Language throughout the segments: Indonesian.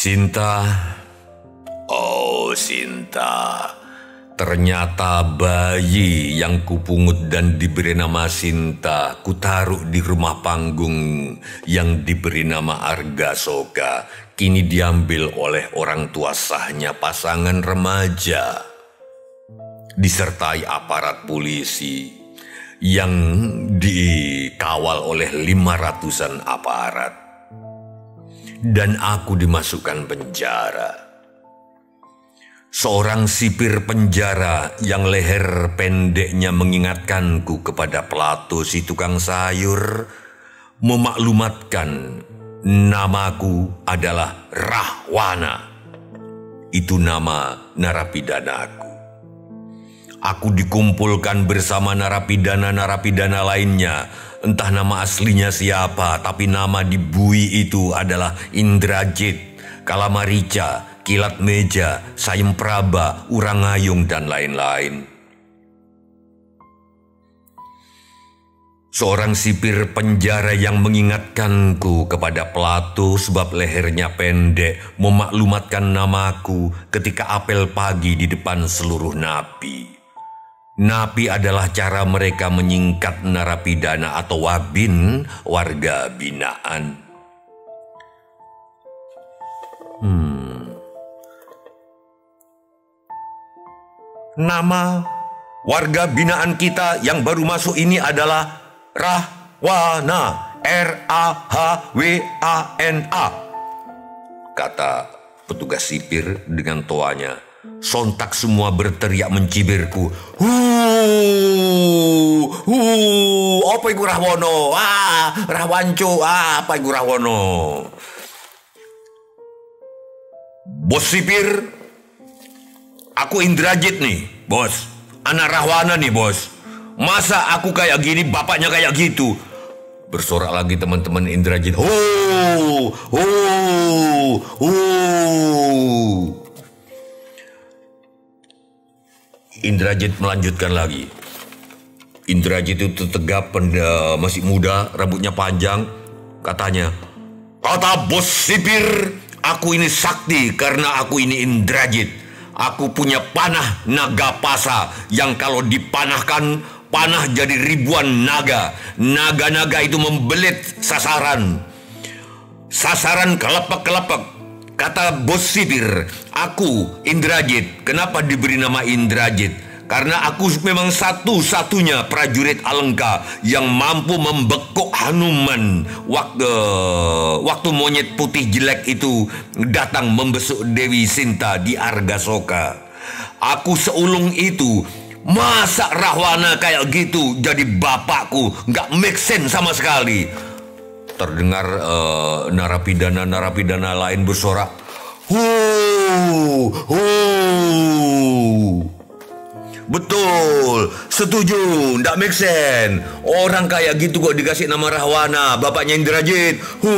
Sinta, oh Sinta, ternyata bayi yang kupungut dan diberi nama Sinta kutaruh di rumah panggung yang diberi nama Arga Soka kini diambil oleh orang tua sahnya pasangan remaja. Disertai aparat polisi yang dikawal oleh lima ratusan aparat dan aku dimasukkan penjara. Seorang sipir penjara yang leher pendeknya mengingatkanku kepada Plato si tukang sayur memaklumatkan namaku adalah Rahwana. Itu nama narapidanaku. Aku dikumpulkan bersama narapidana-narapidana lainnya Entah nama aslinya siapa, tapi nama di bui itu adalah Indrajit, Kalamarica, Kilat Meja, Sayem Praba, Urangayung, dan lain-lain. Seorang sipir penjara yang mengingatkanku kepada Plato sebab lehernya pendek memaklumatkan namaku ketika apel pagi di depan seluruh napi. Napi adalah cara mereka menyingkat narapidana atau wabin warga binaan. Hmm. Nama warga binaan kita yang baru masuk ini adalah Rahwana. R-A-H-W-A-N-A. Kata petugas sipir dengan toanya. Sontak semua berteriak mencibirku. Huu, huu, apa iku Rahwono? Ah, Rahwanco, ah, apa iku Rahwono? Bos sipir, aku Indrajit nih, bos. Anak Rahwana nih, bos. Masa aku kayak gini, bapaknya kayak gitu? Bersorak lagi teman-teman Indrajit. Huu, huu, huu. Indrajit melanjutkan lagi. Indrajit itu tegap, masih muda, rambutnya panjang. Katanya, kata bos sipir, aku ini sakti karena aku ini Indrajit. Aku punya panah naga pasa yang kalau dipanahkan, panah jadi ribuan naga. Naga-naga itu membelit sasaran. Sasaran kelepek-kelepek Kata bos sipir, aku Indrajit. Kenapa diberi nama Indrajit? Karena aku memang satu-satunya prajurit Alengka yang mampu membekuk Hanuman waktu waktu monyet putih jelek itu datang membesuk Dewi Sinta di Argasoka. Aku seulung itu Masa Rahwana kayak gitu jadi bapakku Nggak make sense sama sekali terdengar uh, narapidana-narapidana lain bersorak, "Hu, hu." Betul, setuju, ndak make sense. Orang kayak gitu kok dikasih nama Rahwana, bapaknya Indrajit. Hu.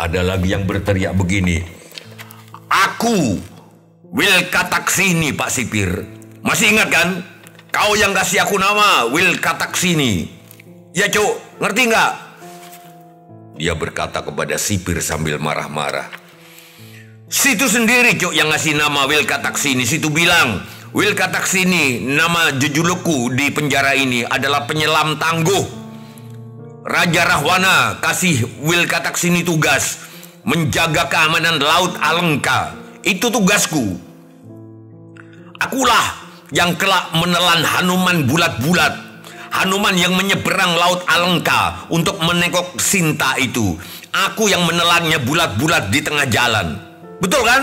Ada lagi yang berteriak begini. Aku, Will Kataksini, Pak Sipir. Masih ingat kan? Kau yang kasih aku nama Will Kataksini. Ya cuk, ngerti nggak? Dia berkata kepada sipir sambil marah-marah. Situ sendiri cuk yang ngasih nama Will Kataksini. Situ bilang, Will Kataksini nama jejuluku di penjara ini adalah penyelam tangguh. Raja Rahwana kasih Will Kataksini tugas menjaga keamanan laut Alengka. Itu tugasku. Akulah yang kelak menelan Hanuman bulat-bulat Hanuman yang menyeberang laut Alengka untuk menengok Sinta itu. Aku yang menelannya bulat-bulat di tengah jalan. Betul kan?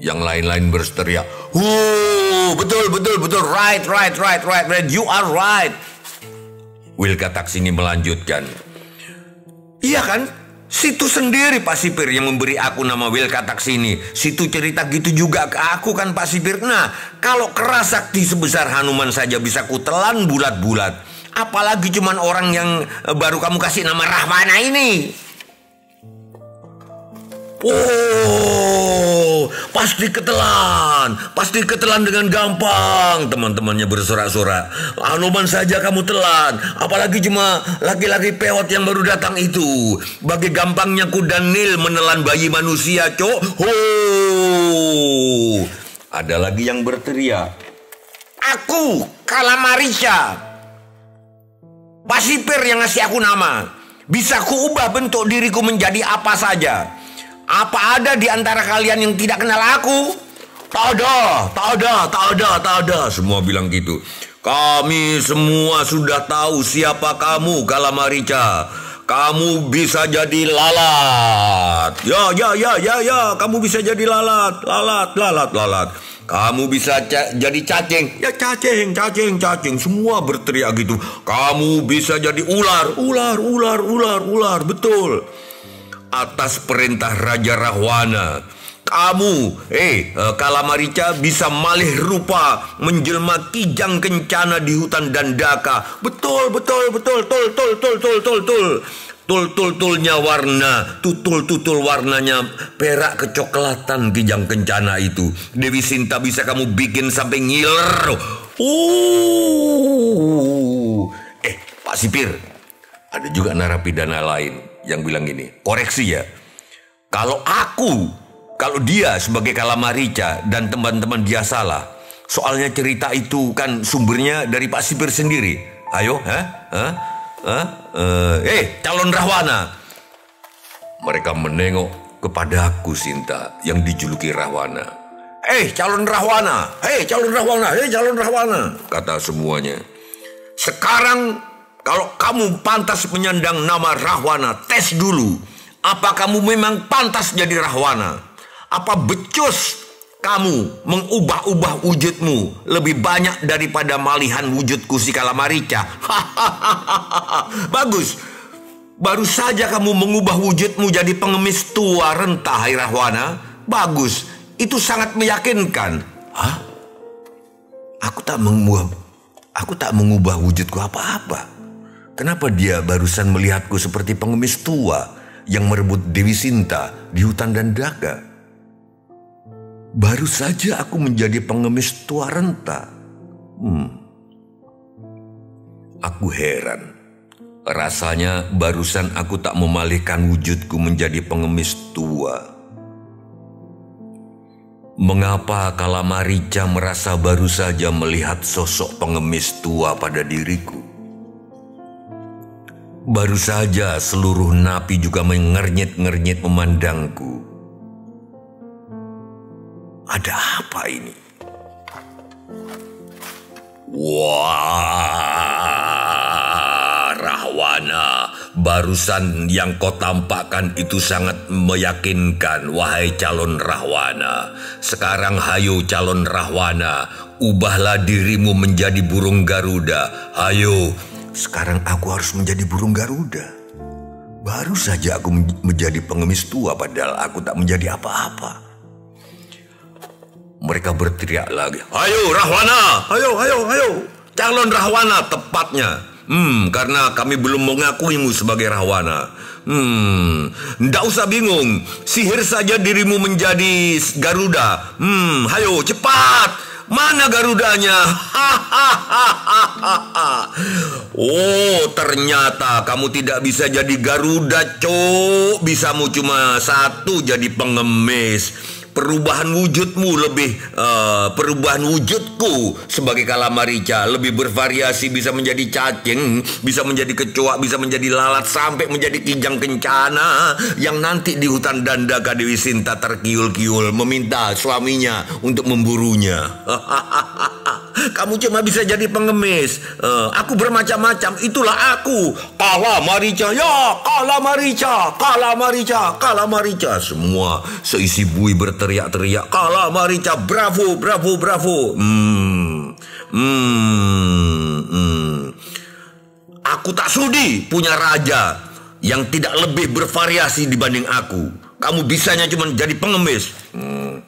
Yang lain-lain berteriak, "Wuh, betul, betul, betul, right, right, right, right, right, you are right." Wilka ini melanjutkan, Iya kan? Situ sendiri Pak Sipir yang memberi aku nama Wilka Taksini. Situ cerita gitu juga ke aku kan Pak Sipir. Nah, kalau keras sakti sebesar Hanuman saja bisa kutelan bulat-bulat. Apalagi cuman orang yang eh, baru kamu kasih nama Rahmana ini. Oh, pasti ketelan, pasti ketelan dengan gampang. Teman-temannya bersorak-sorak. Anoman saja kamu telan, apalagi cuma laki-laki peot yang baru datang itu. Bagi gampangnya kuda Nil menelan bayi manusia, cok. Ho! Ada lagi yang berteriak. Aku, Kalamarisha. Pasipir yang ngasih aku nama. Bisa ku ubah bentuk diriku menjadi apa saja. Apa ada di antara kalian yang tidak kenal aku? Tak ada, tak ada, tak ada, tak ada. Semua bilang gitu. Kami semua sudah tahu siapa kamu, Kalamarica. Kamu bisa jadi lalat. Ya, ya, ya, ya, ya. Kamu bisa jadi lalat, lalat, lalat, lalat. Kamu bisa ca jadi cacing. Ya cacing, cacing, cacing. Semua berteriak gitu. Kamu bisa jadi ular, ular, ular, ular, ular. Betul atas perintah Raja Rahwana. Kamu, eh, eh, Kalamarica bisa malih rupa menjelma kijang kencana di hutan Dandaka. Betul, betul, betul, tul, tul, tul, tul, tul, tul. Tul-tul-tulnya warna, tutul-tutul warnanya perak kecoklatan kijang kencana itu. Dewi Sinta bisa kamu bikin sampai ngiler. Uh. Eh, Pak Sipir, ada juga narapidana lain yang bilang gini, koreksi ya. Kalau aku, kalau dia sebagai Kalamarica dan teman-teman dia salah, soalnya cerita itu kan sumbernya dari Pak Sipir sendiri. Ayo, ha? Ha? Ha? Uh, eh, calon Rahwana. Mereka menengok kepadaku Sinta yang dijuluki Rahwana. Eh, calon Rahwana. Hei, calon Rahwana. Hei, calon Rahwana. Kata semuanya. Sekarang kalau kamu pantas menyandang nama Rahwana, tes dulu. Apa kamu memang pantas jadi Rahwana? Apa becus kamu mengubah-ubah wujudmu lebih banyak daripada malihan wujudku si Kalamarica? Bagus. Baru saja kamu mengubah wujudmu jadi pengemis tua rentah, hai Rahwana. Bagus. Itu sangat meyakinkan. Hah? Aku tak mengubah, aku tak mengubah wujudku apa-apa. Kenapa dia barusan melihatku seperti pengemis tua yang merebut Dewi Sinta di hutan dan daga? Baru saja aku menjadi pengemis tua renta. Hmm. Aku heran. Rasanya barusan aku tak memalihkan wujudku menjadi pengemis tua. Mengapa Kalamarica merasa baru saja melihat sosok pengemis tua pada diriku? Baru saja seluruh napi juga mengernyit-ngernyit memandangku. Ada apa ini? Wah, Rahwana, barusan yang kau tampakkan itu sangat meyakinkan, wahai calon Rahwana. Sekarang hayo calon Rahwana, ubahlah dirimu menjadi burung Garuda. Hayo, sekarang aku harus menjadi burung Garuda. Baru saja aku menjadi pengemis tua padahal aku tak menjadi apa-apa. Mereka berteriak lagi, Ayo Rahwana, ayo, ayo, ayo. Calon Rahwana tepatnya. Hmm, karena kami belum mengakuimu sebagai Rahwana. Hmm, ndak usah bingung. Sihir saja dirimu menjadi Garuda. Hmm, ayo cepat. Mana Garudanya? oh, ternyata kamu tidak bisa jadi Garuda, cok. Bisamu cuma satu jadi pengemis perubahan wujudmu lebih uh, perubahan wujudku sebagai kalamarica lebih bervariasi bisa menjadi cacing bisa menjadi kecoa bisa menjadi lalat sampai menjadi kijang kencana yang nanti di hutan Dandaka Dewi Sinta terkiul-kiul meminta suaminya untuk memburunya kamu cuma bisa jadi pengemis uh, aku bermacam-macam itulah aku kalamarica ya kalamarica kalamarica kalamarica semua seisi bui ber berteriak-teriak, kalah Marica, bravo, bravo, bravo. Hmm, hmm, hmm. Aku tak sudi punya raja yang tidak lebih bervariasi dibanding aku. Kamu bisanya cuma jadi pengemis. Hmm.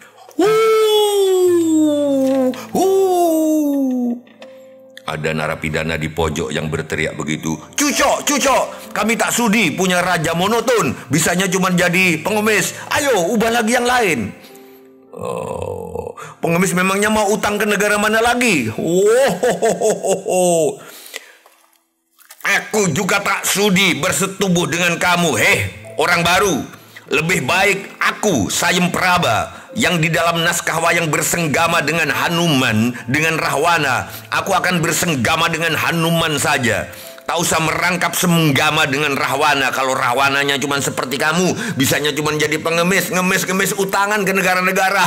Ada narapidana di pojok yang berteriak begitu. Cucok, cucok, kami tak sudi punya raja monoton. Bisanya cuma jadi pengemis. Ayo, ubah lagi yang lain. Oh, pengemis memangnya mau utang ke negara mana lagi? Oh, Aku juga tak sudi bersetubuh dengan kamu, heh, orang baru. Lebih baik aku, Sayem Praba, yang di dalam naskah wayang bersenggama dengan Hanuman, dengan Rahwana. Aku akan bersenggama dengan Hanuman saja. Tak usah merangkap semenggama dengan Rahwana. Kalau Rahwananya cuma seperti kamu Bisanya cuma jadi pengemis Ngemis-ngemis utangan ke negara-negara.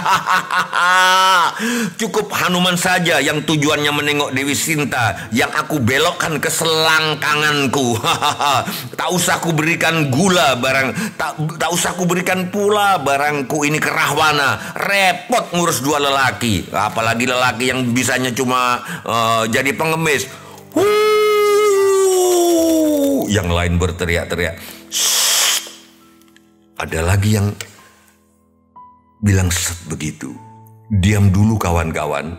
Cukup Hanuman saja yang tujuannya menengok Dewi Sinta Yang aku belokkan ke selangkanganku. Tak usah aku berikan gula barang Tak, tak usah aku berikan pula barangku ini ke Rahwana. Repot ngurus dua lelaki. Apalagi lelaki yang bisanya cuma uh, jadi pengemis yang lain berteriak-teriak. Ada lagi yang bilang set begitu. Diam dulu kawan-kawan.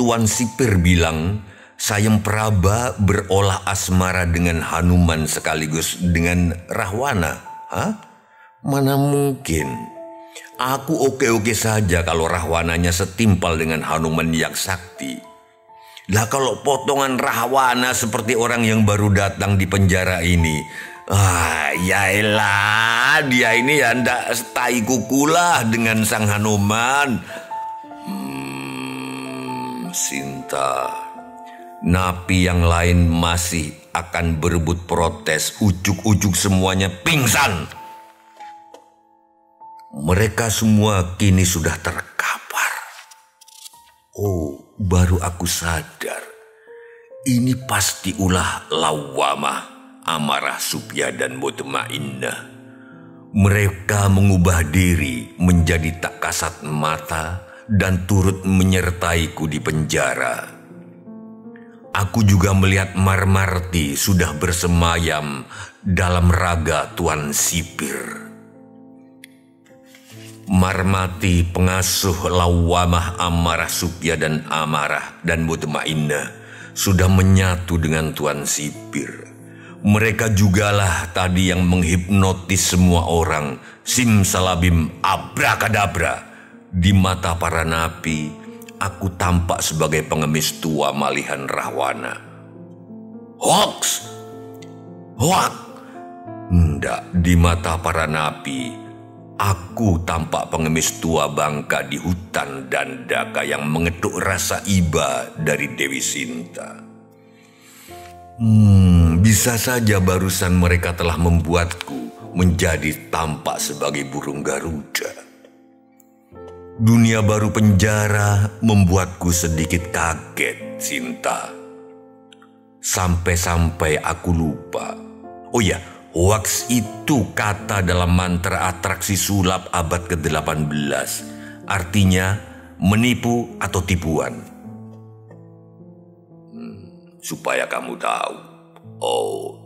Tuan Sipir bilang, Sayem Praba berolah asmara dengan Hanuman sekaligus dengan Rahwana. Hah? Mana mungkin? Aku oke-oke saja kalau Rahwananya setimpal dengan Hanuman yang sakti. Lah kalau potongan rahwana seperti orang yang baru datang di penjara ini. Ah, yaelah, dia ini ya ndak setai kukulah dengan Sang Hanuman. Hmm, Sinta. Napi yang lain masih akan berebut protes. Ujuk-ujuk semuanya pingsan. Mereka semua kini sudah terkapar. Oh, baru aku sadar. Ini pasti ulah lawamah, amarah supya dan mutmainnah. Mereka mengubah diri menjadi tak kasat mata dan turut menyertaiku di penjara. Aku juga melihat Marmarti sudah bersemayam dalam raga Tuan Sipir. Marmati pengasuh lawamah amarah supya dan amarah dan mutmainnah sudah menyatu dengan Tuan Sipir. Mereka jugalah tadi yang menghipnotis semua orang. Sim salabim abrakadabra. Di mata para napi, aku tampak sebagai pengemis tua malihan Rahwana. Hoax! Hoax! Tidak, di mata para napi, Aku tampak pengemis tua bangka di hutan dan daka yang mengetuk rasa iba dari Dewi Sinta. Hmm, bisa saja barusan mereka telah membuatku menjadi tampak sebagai burung Garuda. Dunia baru penjara membuatku sedikit kaget, Sinta. Sampai-sampai aku lupa. Oh ya, Wax itu kata dalam mantra atraksi sulap abad ke-18. Artinya menipu atau tipuan. Hmm, supaya kamu tahu. Oh,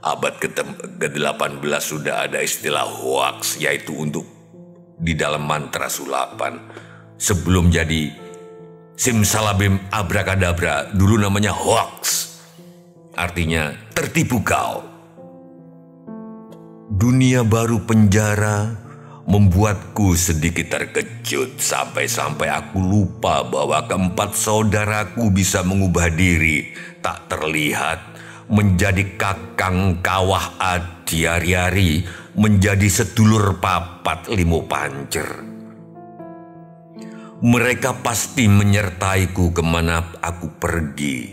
abad ke-18 sudah ada istilah hoax yaitu untuk di dalam mantra sulapan. Sebelum jadi simsalabim abrakadabra, dulu namanya hoax. Artinya tertipu kau. Dunia baru penjara membuatku sedikit terkejut sampai-sampai aku lupa bahwa keempat saudaraku bisa mengubah diri tak terlihat menjadi kakang kawah adiari-ari menjadi sedulur papat limo pancer. Mereka pasti menyertaiku ke mana aku pergi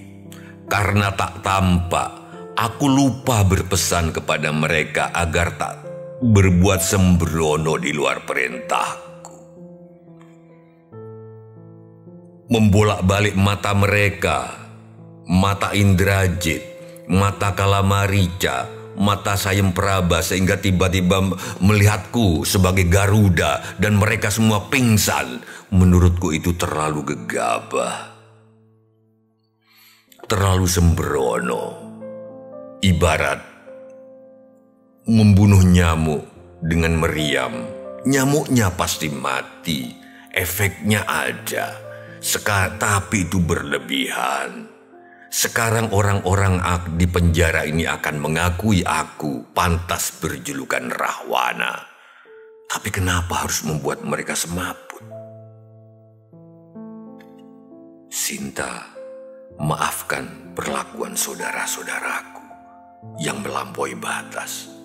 karena tak tampak Aku lupa berpesan kepada mereka agar tak berbuat sembrono di luar perintahku. Membolak-balik mata mereka, mata Indrajit, mata Kalamarica, mata Sayem Praba sehingga tiba-tiba melihatku sebagai Garuda dan mereka semua pingsan. Menurutku itu terlalu gegabah. Terlalu sembrono Ibarat membunuh nyamuk dengan meriam, nyamuknya pasti mati. Efeknya ada. Seka, tapi itu berlebihan. Sekarang orang-orang di penjara ini akan mengakui aku pantas berjulukan Rahwana. Tapi kenapa harus membuat mereka semaput? Sinta, maafkan perlakuan saudara-saudaraku yang melampaui batas.